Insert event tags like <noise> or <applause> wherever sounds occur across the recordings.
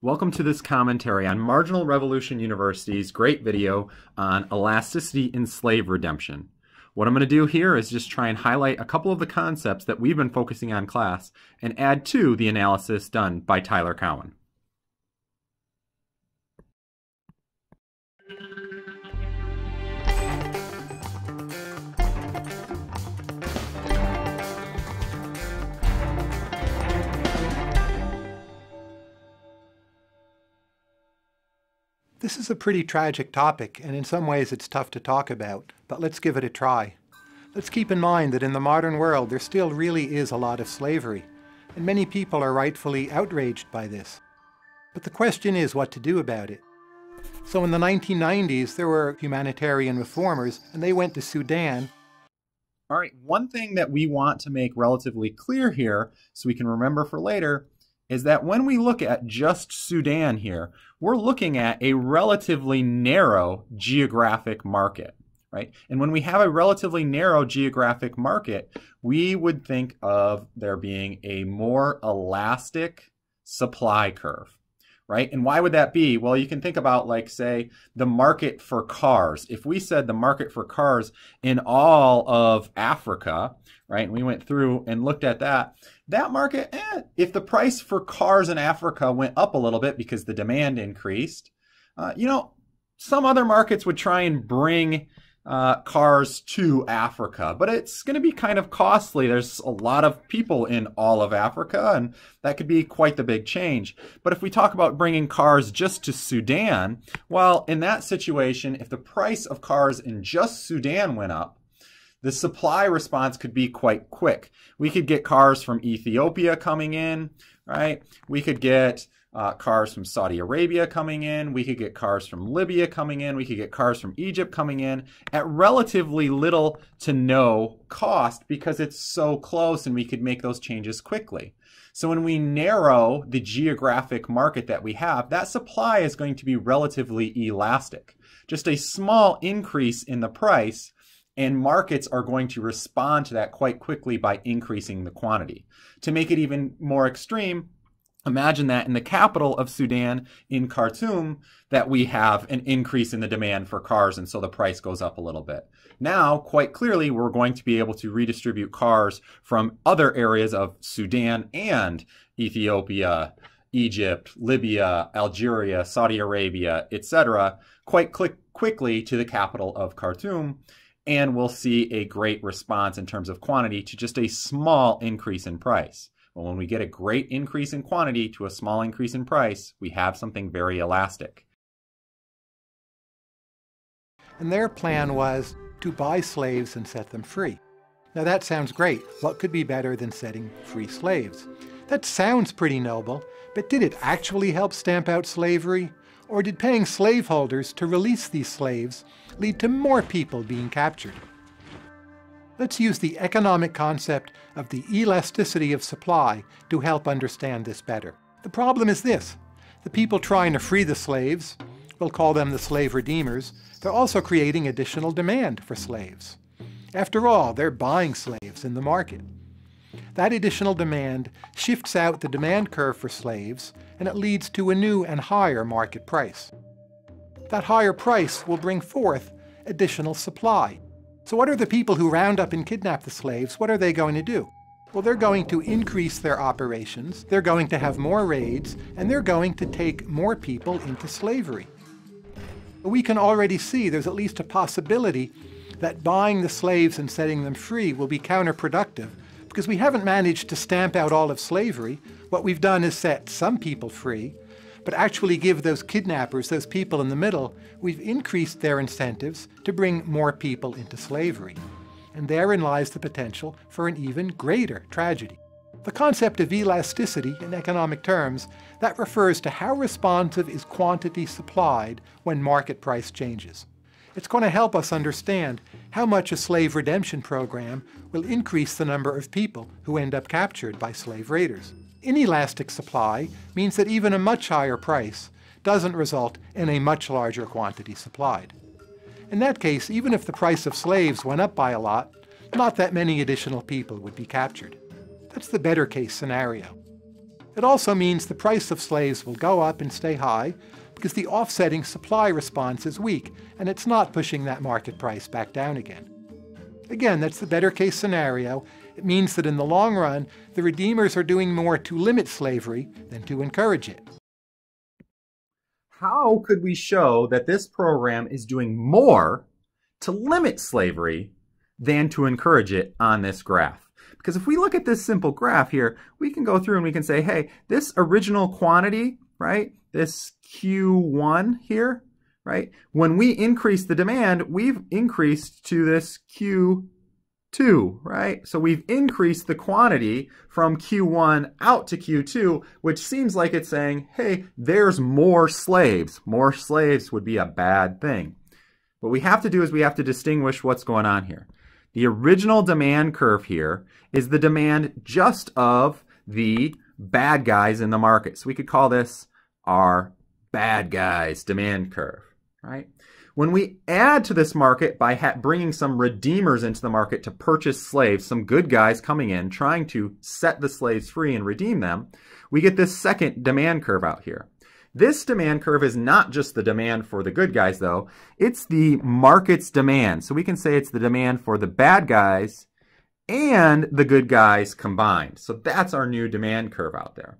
Welcome to this commentary on Marginal Revolution University's great video on elasticity in slave redemption. What I'm going to do here is just try and highlight a couple of the concepts that we've been focusing on class and add to the analysis done by Tyler Cowen. This is a pretty tragic topic, and in some ways it's tough to talk about, but let's give it a try. Let's keep in mind that in the modern world there still really is a lot of slavery, and many people are rightfully outraged by this. But the question is what to do about it. So in the 1990s there were humanitarian reformers, and they went to Sudan. All right, one thing that we want to make relatively clear here, so we can remember for later, is that when we look at just Sudan here, we're looking at a relatively narrow geographic market, right? And when we have a relatively narrow geographic market, we would think of there being a more elastic supply curve right? And why would that be? Well, you can think about, like, say, the market for cars. If we said the market for cars in all of Africa, right, and we went through and looked at that, that market, eh, if the price for cars in Africa went up a little bit because the demand increased, uh, you know, some other markets would try and bring uh, cars to Africa, but it's going to be kind of costly. There's a lot of people in all of Africa, and that could be quite the big change. But if we talk about bringing cars just to Sudan, well, in that situation, if the price of cars in just Sudan went up, the supply response could be quite quick. We could get cars from Ethiopia coming in, right? We could get uh, cars from Saudi Arabia coming in. We could get cars from Libya coming in. We could get cars from Egypt coming in at relatively little to no cost because it's so close and we could make those changes quickly. So when we narrow the geographic market that we have, that supply is going to be relatively elastic. Just a small increase in the price and markets are going to respond to that quite quickly by increasing the quantity. To make it even more extreme, Imagine that in the capital of Sudan, in Khartoum, that we have an increase in the demand for cars, and so the price goes up a little bit. Now, quite clearly, we're going to be able to redistribute cars from other areas of Sudan and Ethiopia, Egypt, Libya, Algeria, Saudi Arabia, etc., quite quickly to the capital of Khartoum, and we'll see a great response in terms of quantity to just a small increase in price. Well, when we get a great increase in quantity to a small increase in price, we have something very elastic. And their plan was to buy slaves and set them free. Now that sounds great. What could be better than setting free slaves? That sounds pretty noble, but did it actually help stamp out slavery? Or did paying slaveholders to release these slaves lead to more people being captured? Let's use the economic concept of the elasticity of supply to help understand this better. The problem is this. The people trying to free the slaves, we'll call them the slave redeemers, they're also creating additional demand for slaves. After all, they're buying slaves in the market. That additional demand shifts out the demand curve for slaves, and it leads to a new and higher market price. That higher price will bring forth additional supply, so what are the people who round up and kidnap the slaves, what are they going to do? Well, they're going to increase their operations, they're going to have more raids, and they're going to take more people into slavery. We can already see there's at least a possibility that buying the slaves and setting them free will be counterproductive because we haven't managed to stamp out all of slavery. What we've done is set some people free, but actually give those kidnappers, those people in the middle, we've increased their incentives to bring more people into slavery. And therein lies the potential for an even greater tragedy. The concept of elasticity in economic terms, that refers to how responsive is quantity supplied when market price changes. It's going to help us understand how much a slave redemption program will increase the number of people who end up captured by slave raiders. Inelastic supply means that even a much higher price doesn't result in a much larger quantity supplied. In that case, even if the price of slaves went up by a lot, not that many additional people would be captured. That's the better case scenario. It also means the price of slaves will go up and stay high because the offsetting supply response is weak and it's not pushing that market price back down again. Again, that's the better case scenario. It means that in the long run, the redeemers are doing more to limit slavery than to encourage it. How could we show that this program is doing more to limit slavery than to encourage it on this graph? Because if we look at this simple graph here, we can go through and we can say, hey, this original quantity, right, this Q1 here, right, when we increase the demand, we've increased to this Q2, right? So we've increased the quantity from Q1 out to Q2, which seems like it's saying, hey, there's more slaves. More slaves would be a bad thing. What we have to do is we have to distinguish what's going on here. The original demand curve here is the demand just of the bad guys in the market. So we could call this our bad guys demand curve, right? When we add to this market by bringing some redeemers into the market to purchase slaves, some good guys coming in trying to set the slaves free and redeem them, we get this second demand curve out here. This demand curve is not just the demand for the good guys, though. It's the market's demand. So we can say it's the demand for the bad guys and the good guys combined. So that's our new demand curve out there.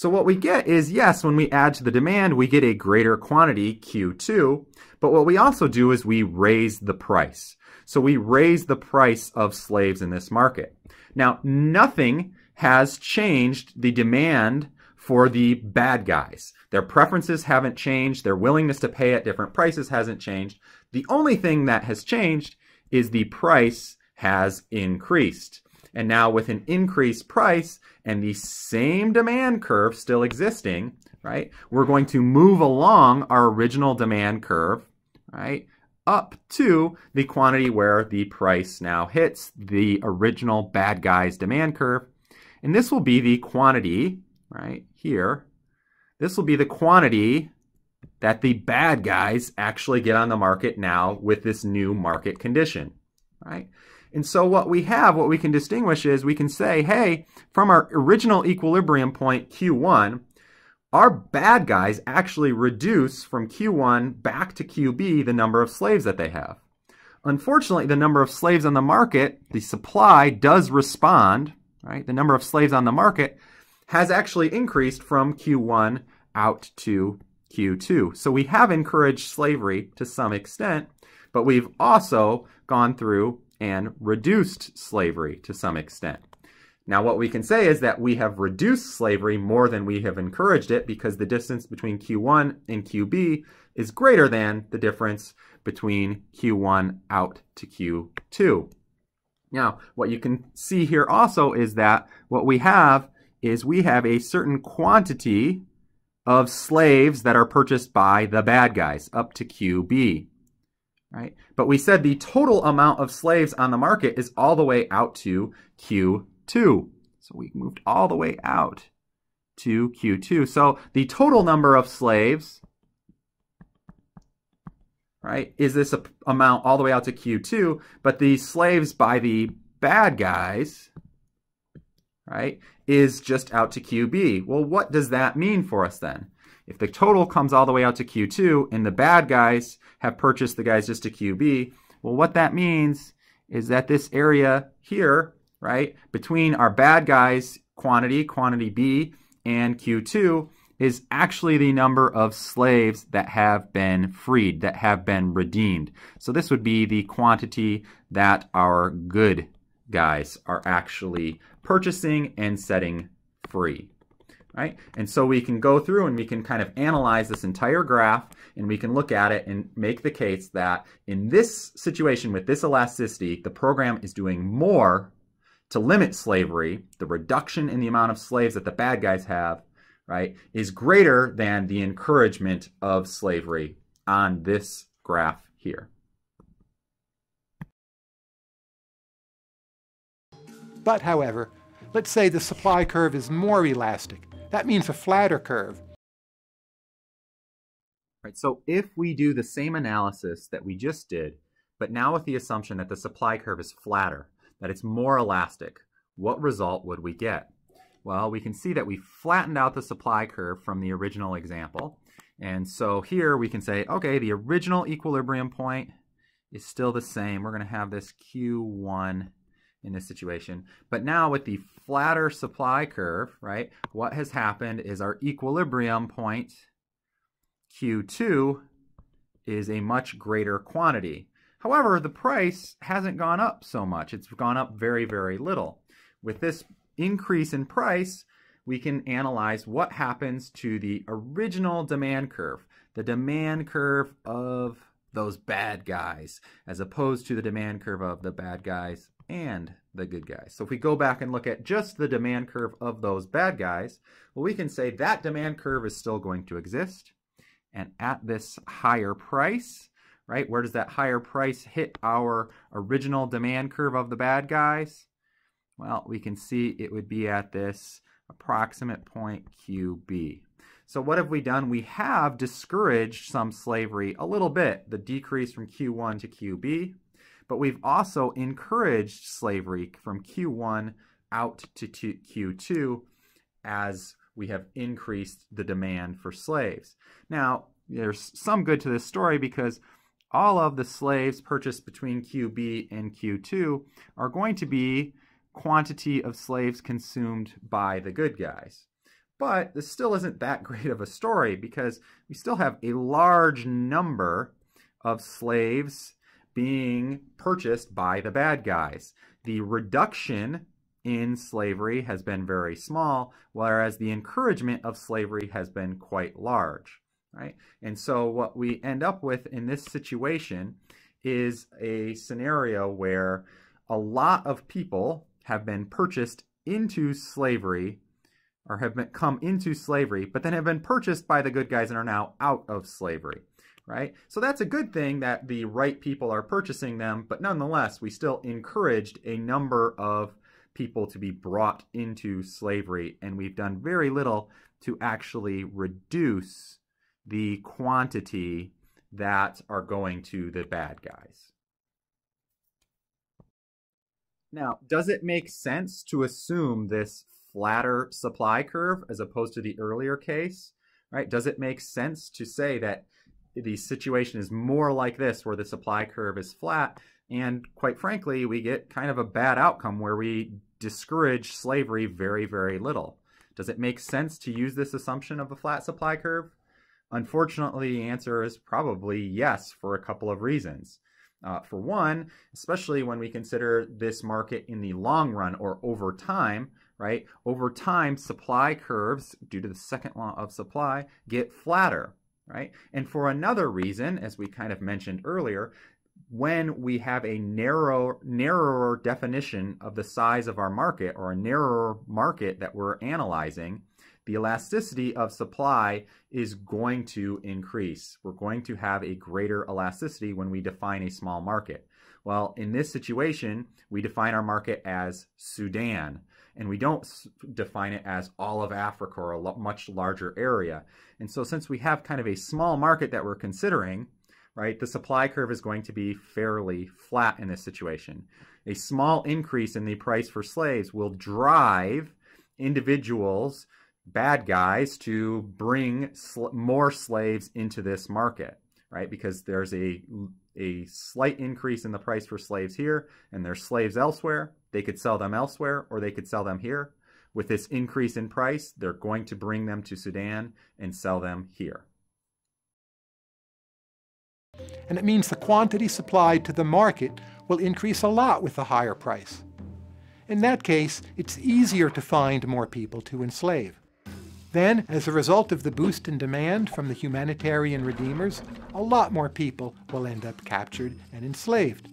So what we get is, yes, when we add to the demand, we get a greater quantity, Q2, but what we also do is we raise the price. So we raise the price of slaves in this market. Now, nothing has changed the demand for the bad guys. Their preferences haven't changed. Their willingness to pay at different prices hasn't changed. The only thing that has changed is the price has increased. And now with an increased price and the same demand curve still existing, right, we're going to move along our original demand curve, right, up to the quantity where the price now hits the original bad guy's demand curve. And this will be the quantity right here, this will be the quantity that the bad guys actually get on the market now with this new market condition, right? And so what we have, what we can distinguish is we can say, hey, from our original equilibrium point Q1, our bad guys actually reduce from Q1 back to QB the number of slaves that they have. Unfortunately, the number of slaves on the market, the supply does respond, right? The number of slaves on the market has actually increased from Q1 out to Q2. So we have encouraged slavery to some extent, but we've also gone through and reduced slavery to some extent. Now, what we can say is that we have reduced slavery more than we have encouraged it because the distance between Q1 and QB is greater than the difference between Q1 out to Q2. Now, what you can see here also is that what we have is we have a certain quantity of slaves that are purchased by the bad guys up to QB. Right? But we said the total amount of slaves on the market is all the way out to Q2. So we moved all the way out to Q2. So the total number of slaves, right, is this amount all the way out to Q2, but the slaves by the bad guys, right, is just out to QB. Well, what does that mean for us then? If the total comes all the way out to Q2 and the bad guys have purchased the guys just to QB, well, what that means is that this area here, right, between our bad guys quantity, quantity B, and Q2 is actually the number of slaves that have been freed, that have been redeemed. So this would be the quantity that our good guys are actually purchasing and setting free. Right? And so we can go through and we can kind of analyze this entire graph and we can look at it and make the case that in this situation with this elasticity, the program is doing more to limit slavery, the reduction in the amount of slaves that the bad guys have, right, is greater than the encouragement of slavery on this graph here. But, however, let's say the supply curve is more elastic. That means a flatter curve. Right, so if we do the same analysis that we just did, but now with the assumption that the supply curve is flatter, that it's more elastic, what result would we get? Well, we can see that we flattened out the supply curve from the original example. And so here we can say, okay, the original equilibrium point is still the same. We're going to have this Q1 in this situation. But now with the flatter supply curve, right, what has happened is our equilibrium point, Q2, is a much greater quantity. However, the price hasn't gone up so much. It's gone up very, very little. With this increase in price, we can analyze what happens to the original demand curve, the demand curve of those bad guys, as opposed to the demand curve of the bad guys and the good guys. So if we go back and look at just the demand curve of those bad guys, well, we can say that demand curve is still going to exist. And at this higher price, right, where does that higher price hit our original demand curve of the bad guys? Well, we can see it would be at this approximate point QB. So what have we done? We have discouraged some slavery a little bit, the decrease from Q1 to QB, but we've also encouraged slavery from Q1 out to Q2 as we have increased the demand for slaves. Now, there's some good to this story because all of the slaves purchased between QB and Q2 are going to be quantity of slaves consumed by the good guys. But this still isn't that <laughs> great of a story because we still have a large number of slaves being purchased by the bad guys. The reduction in slavery has been very small, whereas the encouragement of slavery has been quite large. Right? And so what we end up with in this situation is a scenario where a lot of people have been purchased into slavery or have been, come into slavery, but then have been purchased by the good guys and are now out of slavery, right? So that's a good thing that the right people are purchasing them, but nonetheless, we still encouraged a number of people to be brought into slavery, and we've done very little to actually reduce the quantity that are going to the bad guys. Now, does it make sense to assume this flatter supply curve as opposed to the earlier case? Right? Does it make sense to say that the situation is more like this where the supply curve is flat and quite frankly, we get kind of a bad outcome where we discourage slavery very, very little. Does it make sense to use this assumption of a flat supply curve? Unfortunately, the answer is probably yes for a couple of reasons. Uh, for one, especially when we consider this market in the long run or over time, right? Over time, supply curves, due to the second law of supply, get flatter, right? And for another reason, as we kind of mentioned earlier, when we have a narrow, narrower definition of the size of our market or a narrower market that we're analyzing, the elasticity of supply is going to increase. We're going to have a greater elasticity when we define a small market. Well, in this situation, we define our market as Sudan, and we don't define it as all of Africa or a much larger area. And so since we have kind of a small market that we're considering, right, the supply curve is going to be fairly flat in this situation. A small increase in the price for slaves will drive individuals bad guys to bring sl more slaves into this market, right? Because there's a a slight increase in the price for slaves here, and there's slaves elsewhere. They could sell them elsewhere, or they could sell them here. With this increase in price, they're going to bring them to Sudan and sell them here. And it means the quantity supplied to the market will increase a lot with the higher price. In that case, it's easier to find more people to enslave. Then, as a result of the boost in demand from the humanitarian redeemers, a lot more people will end up captured and enslaved.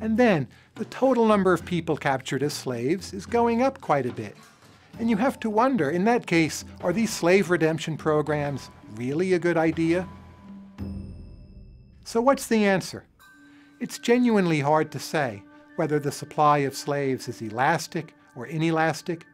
And then, the total number of people captured as slaves is going up quite a bit. And you have to wonder, in that case, are these slave redemption programs really a good idea? So what's the answer? It's genuinely hard to say whether the supply of slaves is elastic or inelastic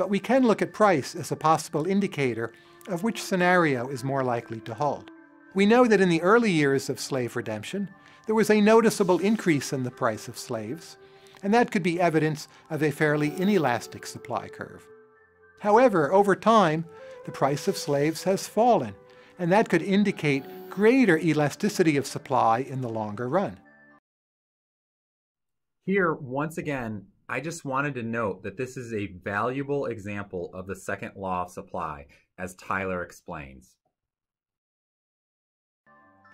but we can look at price as a possible indicator of which scenario is more likely to hold. We know that in the early years of slave redemption, there was a noticeable increase in the price of slaves, and that could be evidence of a fairly inelastic supply curve. However, over time, the price of slaves has fallen, and that could indicate greater elasticity of supply in the longer run. Here, once again, I just wanted to note that this is a valuable example of the second law of supply, as Tyler explains.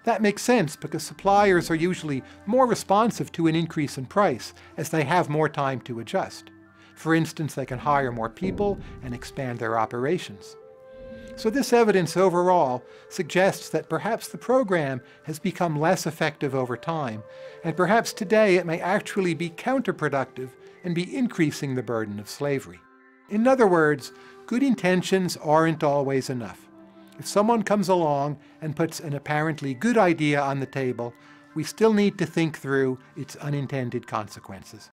That makes sense because suppliers are usually more responsive to an increase in price as they have more time to adjust. For instance, they can hire more people and expand their operations. So this evidence overall suggests that perhaps the program has become less effective over time, and perhaps today it may actually be counterproductive and be increasing the burden of slavery. In other words, good intentions aren't always enough. If someone comes along and puts an apparently good idea on the table, we still need to think through its unintended consequences.